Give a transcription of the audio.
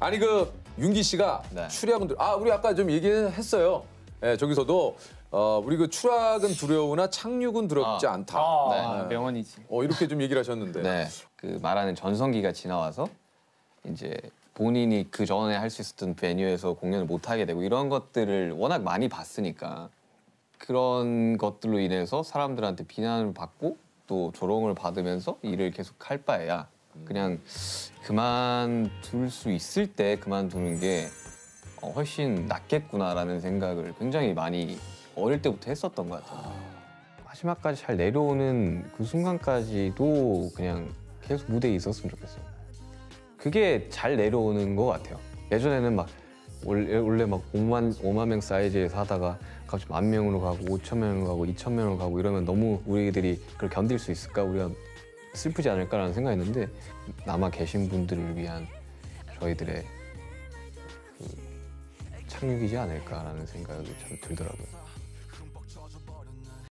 아니 그 윤기 씨가 네. 추락은 두- 아 우리 아까 좀 얘기했어요. 예, 저기서도 어, 우리 그 추락은 두려우나 착륙은 두렵지 아. 않다. 아, 네. 명언이지. 어, 이렇게 좀 얘기를 하셨는데. 네. 그 말하는 전성기가 지나와서 이제 본인이 그 전에 할 수 있었던 베뉴에서 공연을 못 하게 되고 이런 것들을 워낙 많이 봤으니까 그런 것들로 인해서 사람들한테 비난을 받고 또 조롱을 받으면서 일을 계속 할 바에야 그냥 그만둘 수 있을 때 그만두는 게 어, 훨씬 낫겠구나라는 생각을 굉장히 많이 어릴 때부터 했었던 것 같아요. 마지막까지 잘 내려오는 그 순간까지도 그냥 계속 무대에 있었으면 좋겠어요. 그게 잘 내려오는 것 같아요. 예전에는 막 원래, 막 5만, 5만 명 사이즈에서 하다가 갑자기 만 명으로 가고 5천 명으로 가고 2천 명으로 가고 이러면 너무 우리들이 그걸 견딜 수 있을까? 우리가 슬프지 않을까라는 생각했는데 남아 계신 분들을 위한 저희들의 그 착륙이지 않을까라는 생각이 참 들더라고요.